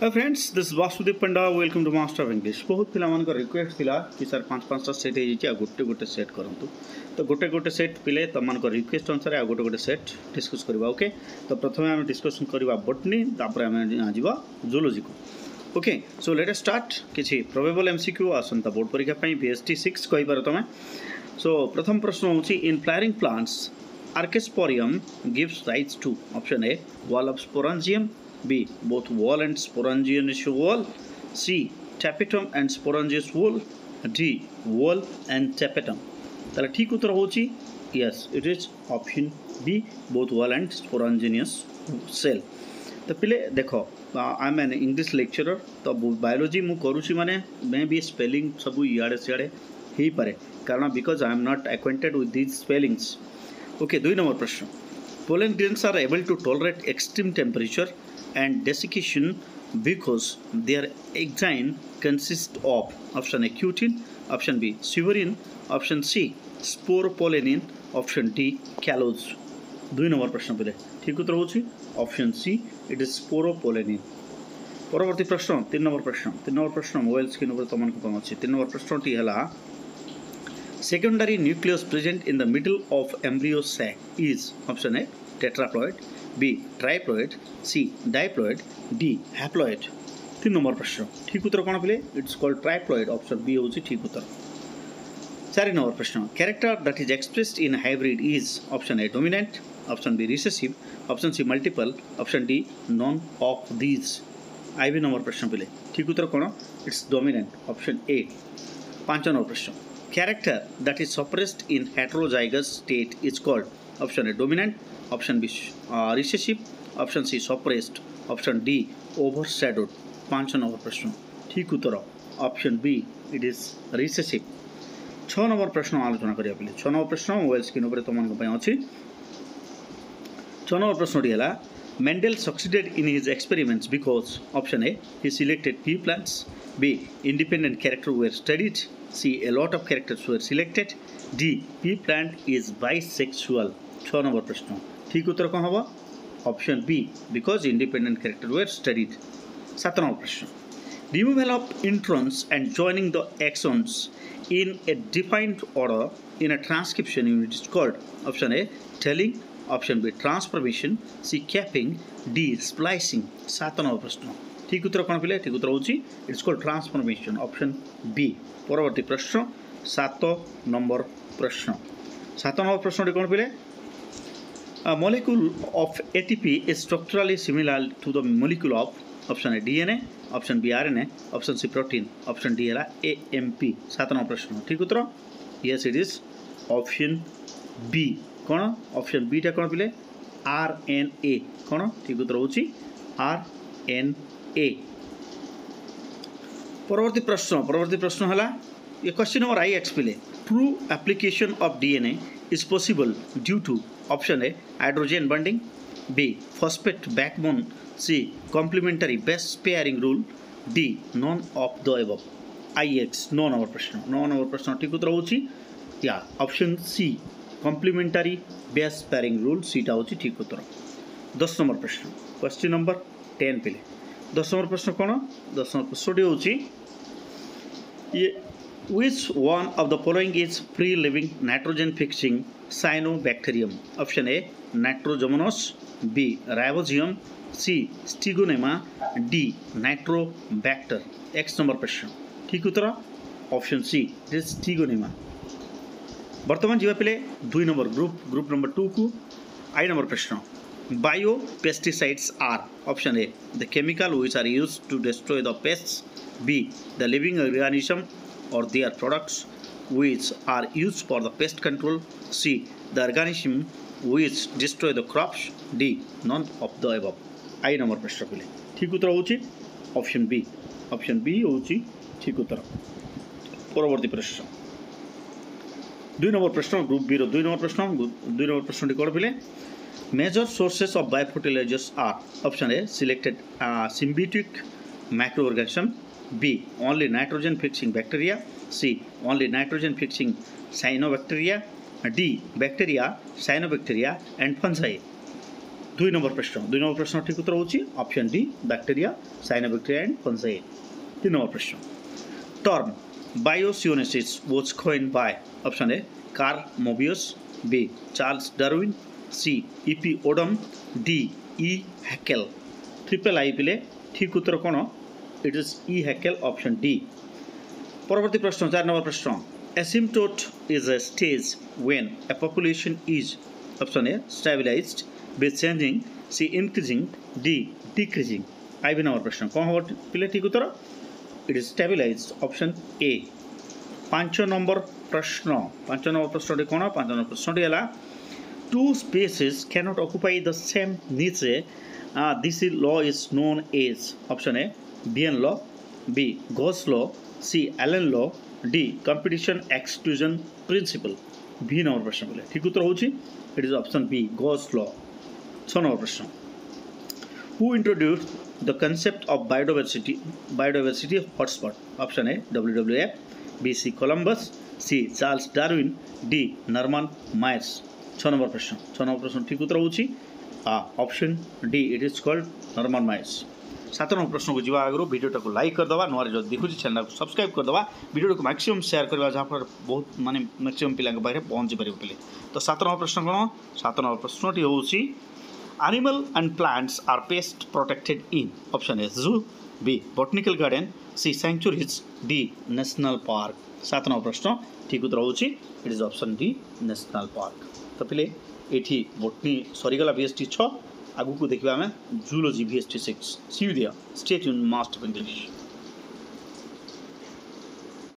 Friends this Vasudev Panda welcome to master of English बहुत पिलामन को रिक्वेस्ट थिला कि सर पाँच पांचटा सेट हो जाए गोटे गोटे सेट करूँ तो। गोटे गोटे सेट पिले तुम मन रिक्वेस्ट अनुसार आ गोटे गोटे सेट डिस्कस करवा ओके तो प्रथम आम डिस्कसन करवा बटनी तापर आ जा जूलोजी को। ओके सो लेट स्टार्ट किसी प्रोबेबल एम सिक्यू आसंता बोर्ड परीक्षापी भी एस टी सिक्स पर तुम्हें सो प्रथम प्रश्न हूँ in flowering plants archesporium gives rise to option A wall of sporangium B. Both wall and sporangianous wall. C. Tapetum and sporangious wall. D. Wall and tapetum. তাহলে ঠিক উত্তর হচ্ছে yes it is option B both wall and sporangianous cell তো পিলে দেখ I am an English lecturer তো biology মু করুছি মানে মে বি স্পেলিং সবু ইয়াড়ে সিয়াড়ে ହେଇପାରେ କାରଣ because I am not acquainted with these spellings okay ଦୁଇ ନମ୍ବର ପ୍ରଶ୍ନ pollen grains are able to tolerate extreme temperature and desiccation because their exine consist of option A cutin, option B suberin, option C sporopollenin, option D callose. দুই number প্রশ্ন পেলে ঠিক উত্তর হচ্ছে option C it is sporopollenin পরবর্তী প্রশ্ন তিন নম্বর প্রশ্ন তিন নম্বর প্রশ্ন মোবাইল স্ক্রিন উপরে তোমাকে পাওয়া আছে তিন নম্বর প্রশ্নটি হল secondary nucleus present in the middle of embryo sac is option A tetraploid B triploid C diploid D haploid तीन नंबर प्रश्न। ठीक उत्तर कौन पे it's called triploid option B हूँ ठीक उत्तर। चार नंबर प्रश्न। Character that is expressed in hybrid is option A dominant option B recessive option C multiple option D none of आई आइए नंबर प्रश्न पे ठीक उत्तर कौन? इट्स डोमिनेंट ऑप्शन ए पाँच नंबर प्रश्न। Character that is suppressed in heterozygous state is called option A dominant option B recessive option C suppressed option D overshadowed पाँच number प्रश्न ठीक उत्तर option B it is recessive छ number प्रश्न आलोचना करिया पहिले छ नंबर प्रश्न मोबाइल स्क्रीन उपरे तुमनक पई अछि छ नंबर प्रश्नटी हला Mendel succeeded in his experiments because option A he selected pea plants B independent characters were studied C a lot of characters were selected D pea plant is bisexual ছ নম্বর প্রশ্ন। ঠিক উত্তর কম হব? Option B because independent character were studied সাত নম্বর প্রশ্ন। Removal of introns and joining the exons in a defined order in a transcription unit is called option A tailing option B transformation C capping D splicing সাত নম্বর প্রশ্ন। ঠিক উত্তর কোণ পিলে? ঠিক উত্তর হচ্ছে it's called transformation option B পরবর্তী প্রশ্ন। সাত নম্বর প্রশ্ন। সাত নম্বর প্রশ্নটি কোণ পিলে? Molecule of ATP is is structurally to the molecule of of A है DNA option B R N option C protein option D है सात सातवा प्रश्न। ठीक उत्तर? Yes it is option B कौन? ऑप्शन बी टा कौन पिले? आर एन ए कौन? ठीक उत्तर हूँ आर एन ए परवर्ती प्रश्न। परवर्त प्रश्न है ये question number I X true true of of DNA is possible due to option A, hydrogen bonding B phosphate backbone C complementary base pairing rule D none of the above I X now number प्रश्न नौ number प्रश्न ठीक उत्तर या option C complementary base pairing rule सीटा हो ठीक उत्तर। दस नंबर प्रश्न क्वेश्चन नंबर टेन पे दस नंबर प्रश्न कौन? दस नंबर प्रश्न ये Which one of the following is free living nitrogen fixing cyanobacterium? Option A Nitrosomonas, B Ribozium, C Stigonema, D Nitrobacter. X number question ठीक उत्तर ऑप्शन सी दिस स्टिगोनेमा वर्तमान जीवा पिले दुई number group group number two को आई number प्रश्न bio pesticides are option A the chemical which are used to destroy the pests B the living organism or their products which are used for the pest control, C the organism which destroy the crops, D none of the above. আই number প্রশ্ন পেলে ঠিক উত্তর হচ্ছে option B option B হচ্ছে ঠিক উত্তর পরবর্তী প্রশ্ন দুই নম্বর প্রশ্ন গ্রুপ বির দুই নম্বর প্রশ্ন দুই নম্বর প্রশ্নটি করে পেলে Major sources of biofertilizers are option A selected uh, symbiotic macroorganism, B. Only nitrogen fixing bacteria. C. Only nitrogen fixing cyanobacteria. D. Bacteria, cyanobacteria and fungi. দুই নম্বর প্রশ্ন দুই নম্বর প্রশ্ন ঠিক উত্তর হচ্ছে option D bacteria cyanobacteria and fungi তিন নম্বর প্রশ্ন term biocoenosis was coined by option A Karl Mobius B Charles Darwin C E P Odum D E Haeckel triple I পেলে ঠিক উত্তর কোন it is E Haeckel option D পরবর্তী প্রশ্ন, চার নম্বর প্রশ্ন। Asymptote is a stage when a population is option A stabilized B changing C increasing D decreasing IB নম্বর প্রশ্ন, কম হব পিলে ঠিক উত্তর? It is stabilized option A পাঁচ নম্বর প্রশ্ন, পাঁচ নম্বর প্রশ্নটি কোন? পাঁচ নম্বর প্রশ্নটি হল two species cannot occupy the same niche this law is known as option A B N law B Gause law C Allen law D competition exclusion principle V নম্বর প্রশ্ন বলে ঠিক উত্তর হচ্ছে it is option B Gause law ছ নম্বর প্রশ্ন। Who introduce the concept of biodiversity biodiversity hotspot option A W W F B C Columbus C Charles Darwin D Norman Myers ছ নম্বর প্রশ্ন। ছ নম্বর প্রশ্ন ঠিক উত্তর হচ্ছে option D it is called Norman Myers ସାତ ନମ୍ବର ପ୍ରଶ୍ନକୁ ଯିବା ଆଗରୁ ଭିଡ଼ିଓଟାକୁ ଲାଇକ୍ କରିଦେବା ନୂଆରେ ଯଦି ଦେଖୁଛି ଚ୍ୟାନେଲ୍କୁ ସବସ୍କ୍ରାଇବ୍ କରିଦେବା ଭିଡ଼ିଓଟାକୁ ମ୍ୟାକ୍ସିମମ୍ ସେୟାର କରିବା ଯାହାଫଳରେ ବହୁତ ମାନେ ମ୍ୟାକ୍ସିମମ୍ ପିଲାଙ୍କ ପାଖରେ ପହଞ୍ଚିପାରିବ ପିଲେ ତ ସାତ ନମ୍ବର ପ୍ରଶ୍ନ କ'ଣ ସାତ ନମ୍ବର ପ୍ରଶ୍ନଟି ହେଉଛି animal and plants are best protected in option a zoo b botanical garden c sanctuaries d national park सात नंबर प्रश्न ठीक उत्तर होउछि it is option D national park तो पहिले एठी बोटनी सॉरी गला बीएसटी 6 ଆଗକୁ ଦେଖିବା ଆମେ ଜୁଲୋଜି ଭି S T six six C दिया ମାଷ୍ଟ ଅଫ୍ मास्टर